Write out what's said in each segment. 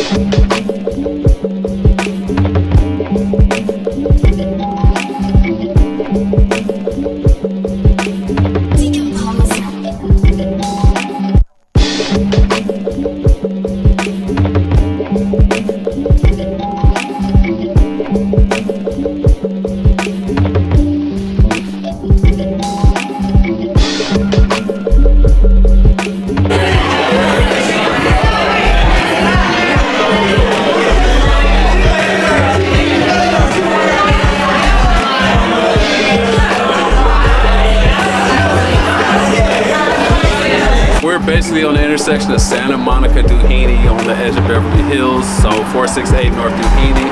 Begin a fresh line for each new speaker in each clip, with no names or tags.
basically on intersection of Santa Monica, Doheny on the edge of Beverly Hills. So 468 North Doheny.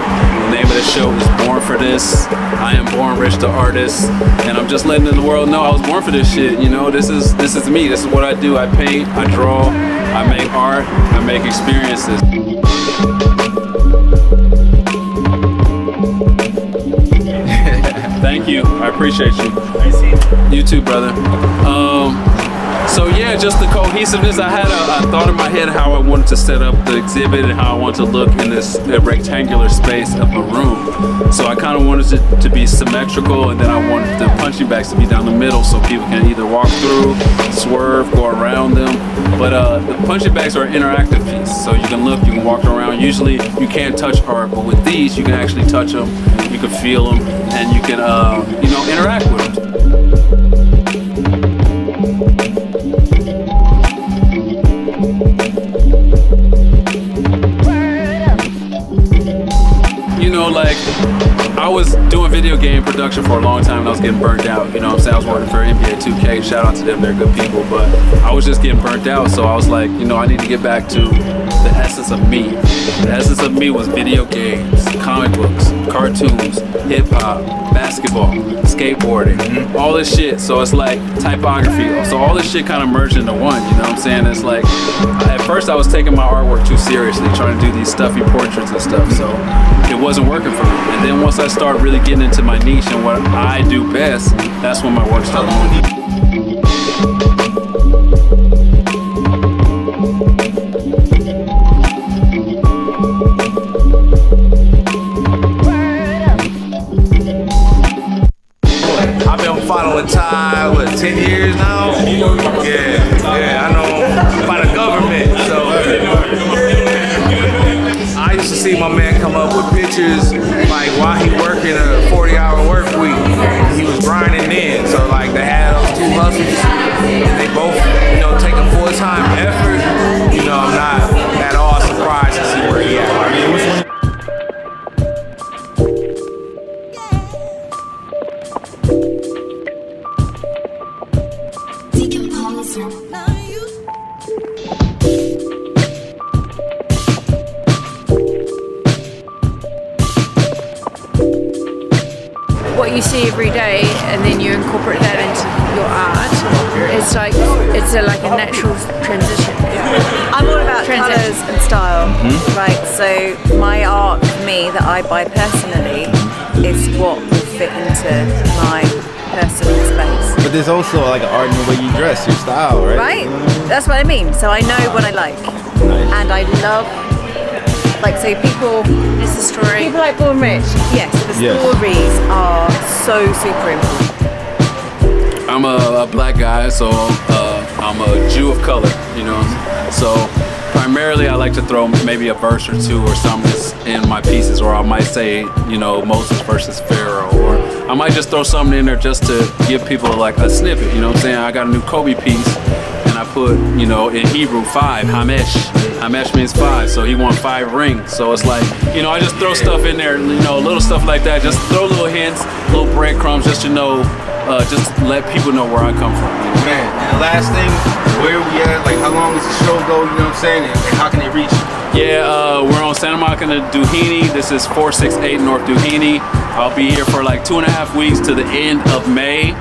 The name of the show is Bourn for This. I am BournRich, the artist, and I'm just letting the world know I was born for this shit. You know, this is this is me. This is what I do. I paint, I draw, I make art, I make experiences. Thank you. I appreciate you. You too, brother. Um, so yeah, just the cohesiveness. I had a, a, thought in my head how I wanted to set up the exhibit and how I want to look in this rectangular space of a room. So I kind of wanted it to be symmetrical and then I wanted the punching bags to be down the middle so people can either walk through, swerve, go around them. But uh, the punching bags are an interactive piece. So you can look, you can walk around. Usually you can't touch art, but with these you can actually touch them, you can feel them, and you can, uh, you know, interact with them. Like I was doing video game production for a long time and I was getting burnt out. You know what I'm saying? I was working for NBA 2K. Shout out to them, they're good people. But I was just getting burnt out. So I was like, you know, I need to get back to the essence of me. The essence of me was video games, comic books, cartoons, hip hop, basketball, skateboarding, mm-hmm. all this shit. So it's like typography. So all this shit kind of merged into one. You know what I'm saying? It's like at first I was taking my artwork too seriously, trying to do these stuffy portraits and stuff. So it wasn't working for me. And then once I start really getting into my niche and what I do best, that's when my work started
Yeah, yeah, I know by the government, so I just see my man come up with pictures like while he working a 40 hour work week. He was grinding in. So like they had those two hustles and they both, see
every day and then you incorporate that into your art it's like it's a, like a natural transition.
I'm all about colors and style. Mm-hmm. right so my art for me that i buy personally is what will fit into my personal space.
But there's also like an art in the way you dress your style right?
Right. That's what i mean. So i know what i like. Nice. and i love like so people
it's a story.
People like BournRich. Yes. The yes. stories are so super important.
I'm a, a black guy so uh, i'm a jew of color you know? So primarily i like to throw maybe a verse or two or something in my pieces or i might say you know moses versus pharaoh or i might just throw something in there just to give people like a snippet you know what i'm saying? I got a new kobe piece put, you know, in Hebrew five, Hamesh. Hamesh means five, so he won five rings. So it's like, you know, I just throw stuff in there, you know, little stuff like that. Just throw little hints, little breadcrumbs, just to know, uh, just let people know where I come from.
Man, and the last thing, where we at? Like, how long does the show go? You know what I'm saying? And, and how can they reach you?
Yeah, uh, we're on Santa Monica Doheny. This is 468 North Doheny. I'll be here for like two and a half weeks to the end of May.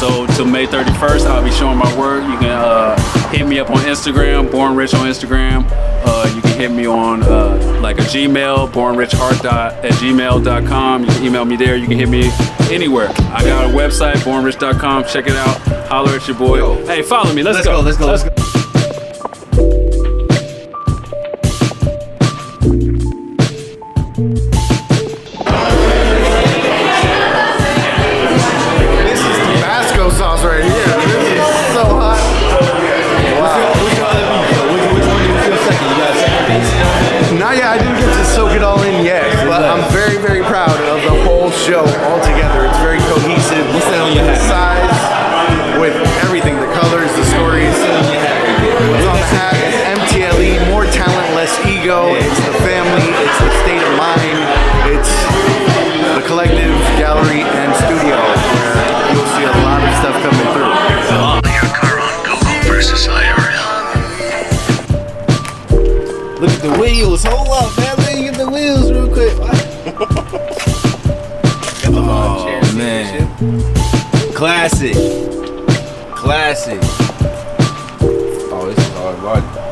So till May 31st, I'll be showing my work. You can uh, hit me up on Instagram, BournRich on Instagram. Uh, you can hit me on uh, like a Gmail, bournrichart at gmail.com. You can email me there. You can hit me anywhere. I got a website, bournrich.com. Check it out. Holler at your boy. Hey, follow me. Let's,
let's
go.
go. Let's go. Let's go.
Show all together. It's very cohesive.
What's that on your hat?
Size with everything, the colors, the stories. What's on the hat is MTLE, more talent, less ego. It's the family, it's the state of mind, it's the collective gallery and studio where you'll see a lot of stuff coming through.
Your car on Google versus IRL.
Look at the wheels. Hold up, man. Let me get the wheels real quick. oh man, classic, classic. Oh, this is hard. Why-